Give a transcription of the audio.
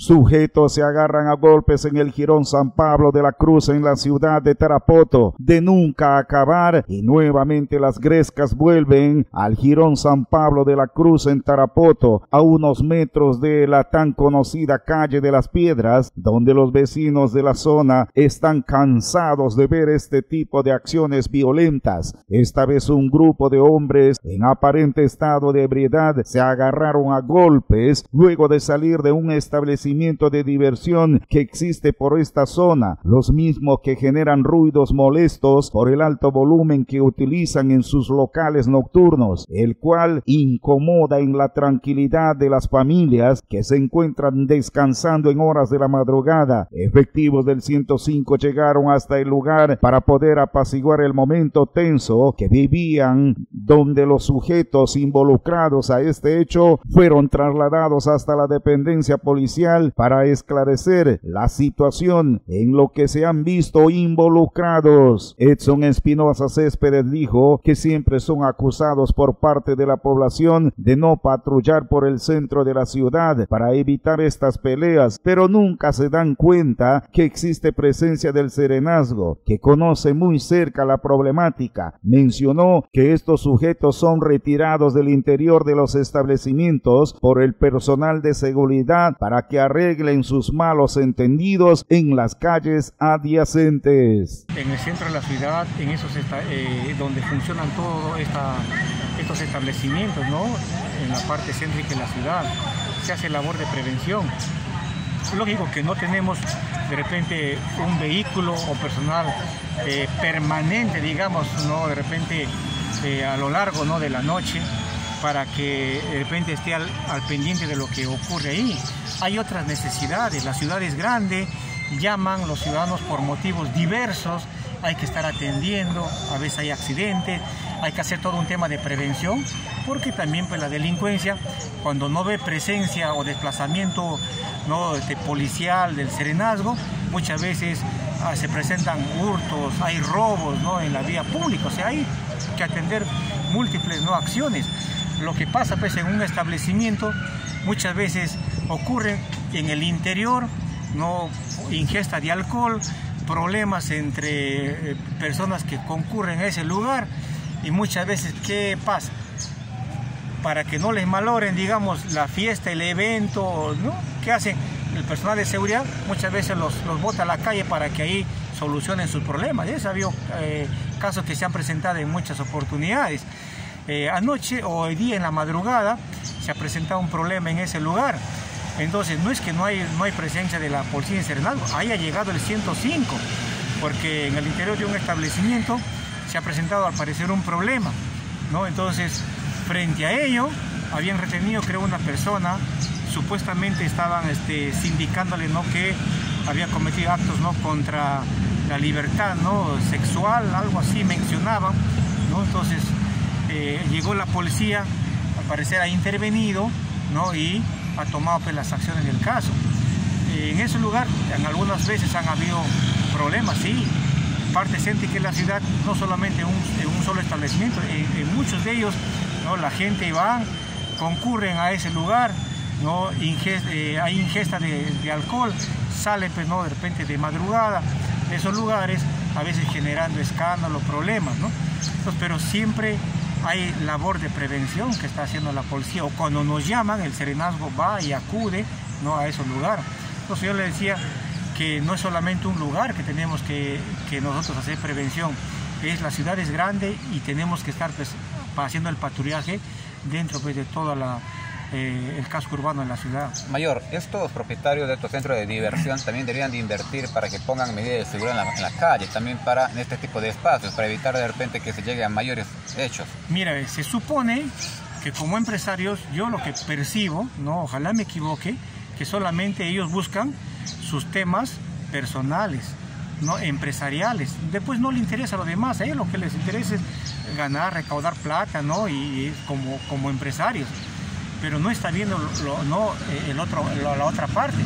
Sujetos se agarran a golpes en el Girón San Pablo de la Cruz en la ciudad de Tarapoto, de nunca acabar, y nuevamente las grescas vuelven al Girón San Pablo de la Cruz en Tarapoto, a unos metros de la tan conocida calle de las Piedras, donde los vecinos de la zona están cansados de ver este tipo de acciones violentas. Esta vez un grupo de hombres en aparente estado de ebriedad se agarraron a golpes luego de salir de un establecimiento de diversión que existe por esta zona, los mismos que generan ruidos molestos por el alto volumen que utilizan en sus locales nocturnos, el cual incomoda en la tranquilidad de las familias que se encuentran descansando en horas de la madrugada. Efectivos del 105 llegaron hasta el lugar para poder apaciguar el momento tenso que vivían, donde los sujetos involucrados a este hecho fueron trasladados hasta la dependencia policial para esclarecer la situación en lo que se han visto involucrados. Edson Espinosa Céspedes dijo que siempre son acusados por parte de la población de no patrullar por el centro de la ciudad para evitar estas peleas, pero nunca se dan cuenta que existe presencia del serenazgo, que conoce muy cerca la problemática. Mencionó que estos sujetos son retirados del interior de los establecimientos por el personal de seguridad para que arreglen sus malos entendidos en las calles adyacentes. En el centro de la ciudad, en esos eh, donde funcionan todos estos establecimientos, ¿no? en la parte céntrica de la ciudad, se hace labor de prevención. Lógico que no tenemos de repente un vehículo o personal eh, permanente, digamos, ¿no? de repente eh, a lo largo ¿no? de la noche para que de repente esté al, pendiente de lo que ocurre ahí. Hay otras necesidades, la ciudad es grande, llaman los ciudadanos por motivos diversos, hay que estar atendiendo, a veces hay accidentes, hay que hacer todo un tema de prevención, porque también pues, la delincuencia, cuando no ve presencia o desplazamiento ¿no? de policial del serenazgo, muchas veces ah, se presentan hurtos, hay robos ¿no? en la vía pública, o sea, hay que atender múltiples ¿no? acciones. Lo que pasa pues, en un establecimiento muchas veces ocurre en el interior, no ingesta de alcohol, problemas entre eh, personas que concurren a ese lugar y muchas veces ¿qué pasa? Para que no les maloren, digamos, la fiesta, el evento. ¿Qué hacen? El personal de seguridad muchas veces los, los bota a la calle para que ahí solucionen sus problemas. Ya ha eh, casos que se han presentado en muchas oportunidades. Eh, anoche o hoy día en la madrugada se ha presentado un problema en ese lugar. Entonces, no es que no hay, no hay presencia de la policía en Serenazgo, ahí ha llegado el 105, porque en el interior de un establecimiento se ha presentado al parecer un problema, ¿no? Entonces, frente a ello, habían retenido, creo, una persona, supuestamente estaban este, sindicándole, ¿no? Que había cometido actos, ¿no? Contra la libertad, ¿no? Sexual, algo así mencionaban, ¿no? Entonces, eh, llegó la policía, al parecer ha intervenido ¿no? y ha tomado pues, las acciones del caso. Eh, en ese lugar, en algunas veces han habido problemas, sí, parte céntrica de la ciudad, no solamente en un, solo establecimiento, en, muchos de ellos ¿no? la gente va, concurren a ese lugar, ¿no? Eh, hay ingesta de, alcohol, sale pues, ¿no? de repente de madrugada de esos lugares, a veces generando escándalos, problemas, ¿no? pero siempre hay labor de prevención que está haciendo la policía o cuando nos llaman el serenazgo va y acude ¿no? a esos lugares. Entonces yo le decía que no es solamente un lugar que tenemos que, nosotros hacer prevención, es la ciudad es grande y tenemos que estar pues, haciendo el patrullaje dentro pues, de toda la, eh, el casco urbano de la ciudad. Mayor, estos propietarios de estos centros de diversión también deberían de invertir para que pongan medidas de seguridad en la, calle, también para en este tipo de espacios, para evitar de repente que se llegue a mayores hechos. Mira, se supone que como empresarios, yo lo que percibo, no, ojalá me equivoque, que solamente ellos buscan sus temas personales, no empresariales. Después no les interesa lo demás, a ellos lo que les interesa es ganar, recaudar plata, ¿no? Y, como, como empresarios pero no está viendo no, eh, el otro, la otra parte.